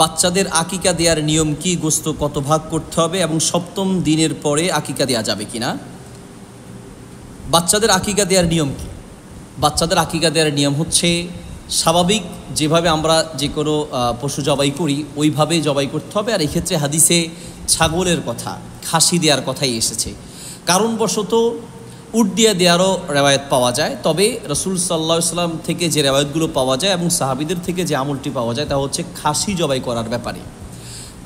বাচ্চাদের আকিকা দেওয়ার নিয়ম কি? গোস্ত কত ভাগ করতে হবে এবং সপ্তম দিনের পরে আকিকা দেওয়া যাবে কি না বাচ্চাদের আকিকা দেওয়ার নিয়ম কি? বাচ্চাদের আকিকা দেওয়ার নিয়ম হচ্ছে স্বাভাবিক যেভাবে আমরা যে কোনো পশু জবাই করি, ওইভাবেই জবাই করতে হবে। আর এক্ষেত্রে হাদিসে ছাগলের কথা, খাসি দেওয়ার কথাই এসেছে। কারণবশত উট দিয়ে দেওয়ারও রেওয়ায়ত পাওয়া যায়। তবে রসুল সাল্লা সাল্লাম থেকে যে রেওয়ায়তগুলো পাওয়া যায় এবং সাহাবিদের থেকে যে আমলটি পাওয়া যায় তা হচ্ছে খাসি জবাই করার ব্যাপারে।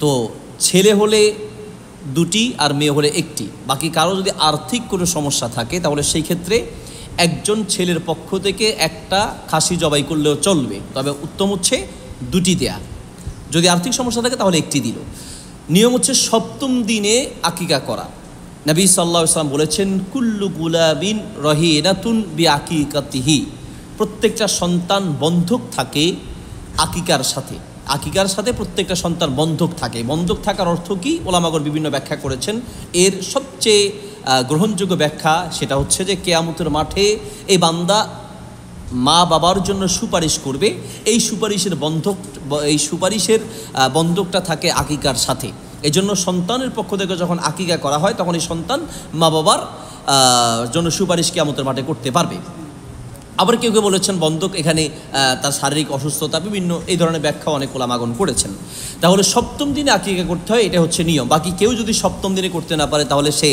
তো ছেলে হলে দুটি আর মেয়ে হলে একটি। বাকি কারও যদি আর্থিক কোনো সমস্যা থাকে তাহলে সেই ক্ষেত্রে একজন ছেলের পক্ষ থেকে একটা খাসি জবাই করলেও চলবে। তবে উত্তম হচ্ছে দুটি দেয়া। যদি আর্থিক সমস্যা থাকে তাহলে একটি দিল। নিয়ম হচ্ছে সপ্তম দিনে আকিকা করা। নবী সাল্লাহ ইসলাম বলেছেন, কুল্লু গুলাবিন রহিনাতুন বি আকিকাতিহি প্রত্যেকটা সন্তান বন্ধক থাকে আকিকার সাথে। আকিকার সাথে প্রত্যেকটা সন্তান বন্ধক থাকে। বন্ধক থাকার অর্থ কী? ওলামাগর বিভিন্ন ব্যাখ্যা করেছেন। এর সবচেয়ে গ্রহণযোগ্য ব্যাখ্যা সেটা হচ্ছে যে, কেয়ামতের মাঠে এই বান্দা মা বাবার জন্য সুপারিশ করবে। এই সুপারিশের বন্ধক, এই সুপারিশের বন্ধকটা থাকে আকিকার সাথে। এই জন্য সন্তানের পক্ষ থেকে যখন আকিকা করা হয়, তখন এই সন্তান মা বাবার জন্য সুপারিশ কেয়ামতের মাঠে করতে পারবে। আবার কেউ কেউ বলেছেন বন্ধক এখানে তার শারীরিক অসুস্থতা, বিভিন্ন এই ধরনের ব্যাখ্যা অনেক ওলামাগন করেছেন। তাহলে সপ্তম দিনে আকিকা করতে হয়, এটা হচ্ছে নিয়ম। বাকি কেউ যদি সপ্তম দিনে করতে না পারে, তাহলে সে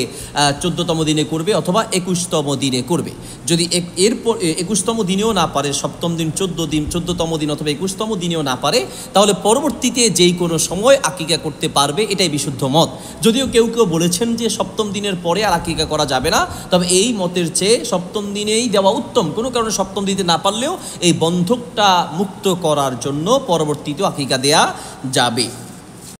চোদ্দতম দিনে করবে অথবা একুশতম দিনে করবে। যদি এরপর একুশতম দিনেও না পারে, সপ্তম দিন, চোদ্দ দিন, চোদ্দতম দিন অথবা একুশতম দিনেও না পারে, তাহলে পরবর্তীতে যেই কোনো সময় আকিকা করতে পারবে, এটাই বিশুদ্ধ মত। যদিও কেউ কেউ বলেছেন যে সপ্তম দিনের পরে আর আকিকা করা যাবে না, তবে এই মতের চেয়ে সপ্তম দিনেই দেওয়া উত্তম। কোনো কারণে সপ্তম দিতে না পারলেও এই বন্ধকটা মুক্ত করার জন্য পরবর্তীতে আকিকা দেয়া যাবে।